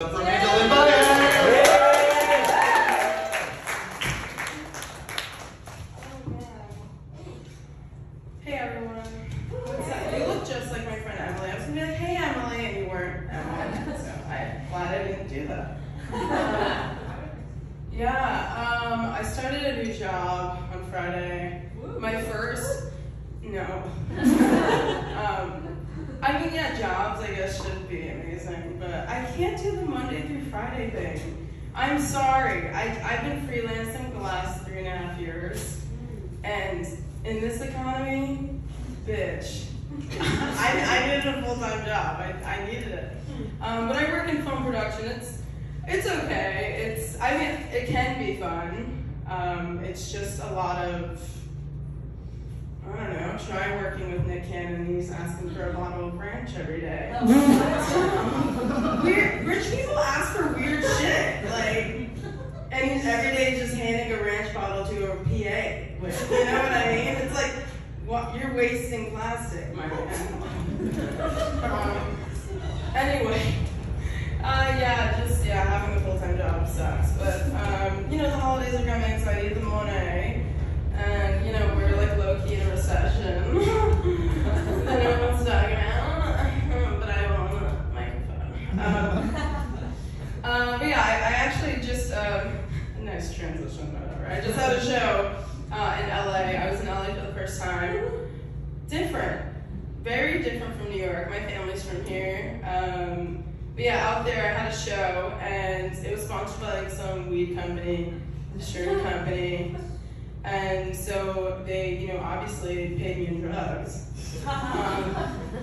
Hey everyone. What's up? You look just like my friend Emily. I was gonna be like, hey Emily, and you weren't Emily. So I'm glad I didn't do that. yeah, um, I started a new job on Friday. My first, no. um, I mean, yeah, jobs I guess should be amazing, but I can't do the Monday through Friday thing. I'm sorry. I, I've been freelancing the last three and a half years, and in this economy, bitch. I, I needed a full time job. I, I needed it. Um, but I work in film production. It's it's okay. It's I mean it can be fun. Um, it's just a lot of don't. Try working with Nick Cannon. He's asking for a bottle of ranch every day. weird rich people ask for weird shit. Like and he's every day just handing a ranch bottle to a PA. Which, you know what I mean? It's like what you're wasting plastic, my man. um, anyway. Uh, yeah, just yeah, having a full-time job sucks. But um, you know, the holidays are coming, so I need the money. And you know, we're like low-key in a recession. that everyone's talking about. But I will on the microphone. Um, uh, but yeah, I, I um, a nice transition, whatever. I just had a show uh, in LA. I was in LA for the first time. Different, very different from New York. My family's from here. Um, but yeah, out there I had a show, and it was sponsored by like some weed company, shirt company. And so they, you know, obviously paid me in drugs. Um,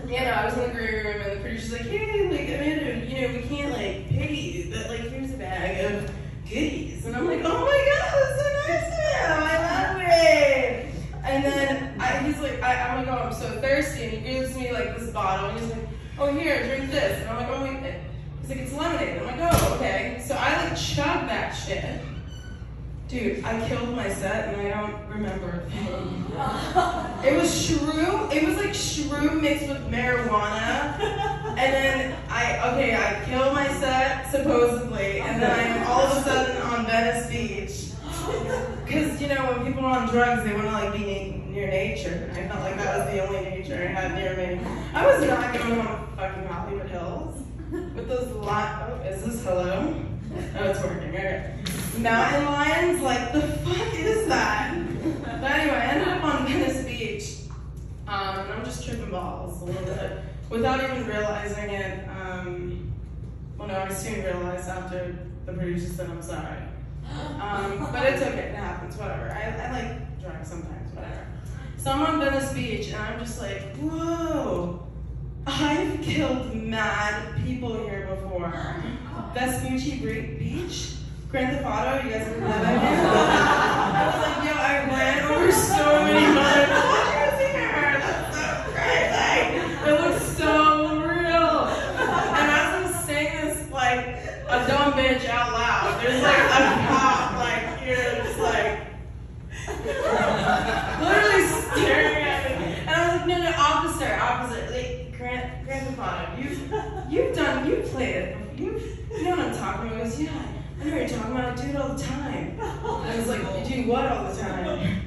you I was in the green room and the producer's like, hey, like, Amanda, you know, we can't like pay you, but like, here's a bag of goodies. And I'm like, oh my god, that's so nice of him. I love it. And then I, he's like, I, I'm like, oh, I'm so thirsty. And he gives me like this bottle and he's like, oh, here, drink this. And I'm like, oh, wait. He's like, it's lemonade. I'm like, oh, okay. So I like chug that shit. Dude, I killed my set and I don't remember. It was shroom. It was like shroom mixed with marijuana. And then okay, I killed my set, supposedly. And then I'm all of a sudden on Venice Beach. Because, you know, when people are on drugs, they want to like be near nature. I felt like that was the only nature I had near me. I was not going on fucking Hollywood Hills with those lot. Oh, is this hello? Oh, it's working. Okay. Mountain lions, like the fuck is that? But anyway, I ended up on Venice Beach, um, and I'm just tripping balls a little bit without even realizing it. Um, well, no, I soon realized after the producer said I'm sorry. Um, but it's okay, it happens, whatever. I, I like drugs sometimes, whatever. So I'm on Venice Beach, and I'm just like, whoa. I've killed mad people here before. Vespucci Beach, Grand Theft Auto, you guys remember that? I was like, yo, I ran over so many motherfuckers here. That's so crazy. It looks so real. And as I'm saying this, like a out loud, there's like a cop like here, just like literally staring at me. And I was like, no, no, officer, officer, like Grand Grand Theft Auto, you've you've done, you've played it. You've, you know what I'm talking about? He goes, yeah. I know what you're talking about. I do it all the time. I was like, you do what all the time?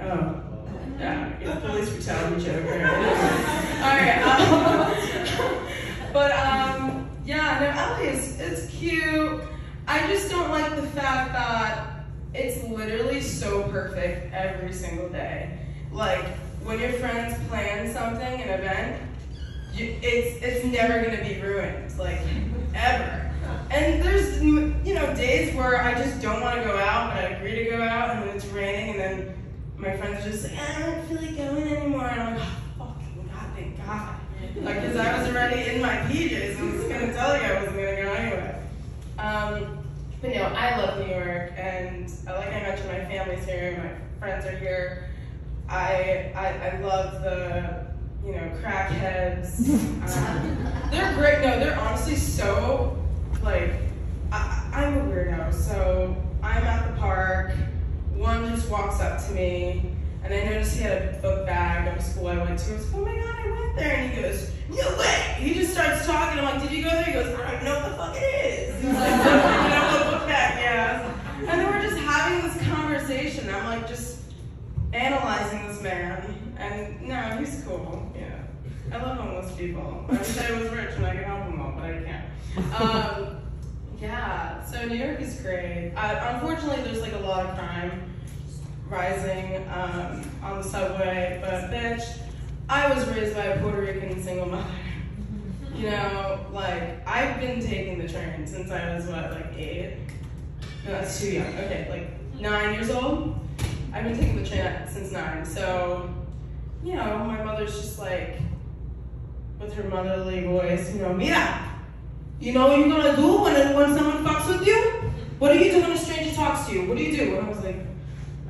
Oh. Yeah, police brutality joke. Alright. Um, but um, yeah, no, LA is it's cute. I just don't like the fact that it's literally so perfect every single day. Like when your friends plan something, an event, you, it's it's never gonna be ruined, like ever. And there's you know days where I just don't want to go out, but I agree to go out, and then it's raining, and then my friends are just like, I don't feel like going anymore, and I'm like, oh, fucking god, thank God, like because I was already in my PJs, and I was gonna tell you I wasn't gonna go anyway. Um, but no, I love New York, and uh, like I mentioned, my family's here, my friends are here. I I, I love the you know, crackheads. Um, they're great. No, they're honestly so, like, I, I'm a weirdo. So I'm at the park. One just walks up to me, And I noticed he had a book bag of a school I went to. I was like, oh my god, I went there. And he goes, no way. He just starts talking. I'm like, did you go there? He goes, I don't know what the fuck it is. He's like, you know what book bag? Yeah. And then we're just having this conversation. I'm like, just analyzing this man. And no, he's cool. Yeah. I love homeless people. I wish I was rich and I could help them all, but I can't. Um, yeah, so New York is great. Uh, unfortunately, there's like a lot of crime rising um, on the subway, but bitch, I was raised by a Puerto Rican single mother. You know, like I've been taking the train since I was what, like eight? No, that's too young. Okay, like nine years old. I've been taking the train since nine. So, you know, my mother's just like with her motherly voice, you know, Mira, you know what you're gonna do when, when someone fucks with you? What do you do when a stranger talks to you? What do you do? And I was like,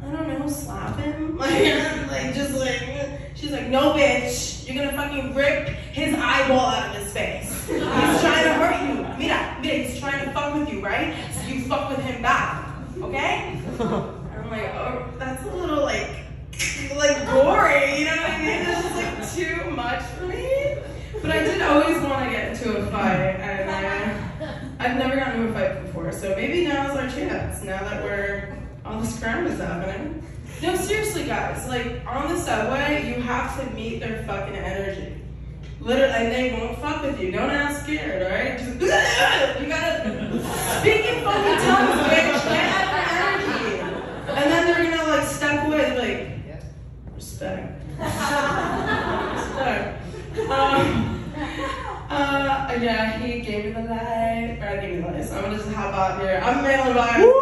I don't know, slap him? Like, like just like, she's like, no bitch, you're gonna fucking rip his eyeball out of his face. He's trying to hurt you. Mira, mira, he's trying to fuck with you, right? So you fuck with him back, okay? Like, oh, that's a little like, like gory, you know what I mean? It's just like too much for me. But I did always want to get into a fight, and I, I've never gotten into a fight before, so maybe now is our chance, now that we're, all this crime is happening. No, seriously, guys, like, on the subway, you have to meet their fucking energy. Literally, and they won't fuck with you. Don't ask scared, alright? Just, you gotta speak in fucking tongues, bitch. Get out their energy. And then they're gonna, like, step away, like, respect. respect. Um, uh, yeah, he gave me the light. Or I gave me the light, so I'm gonna just hop out here. I'm Amanda Lynn Baez.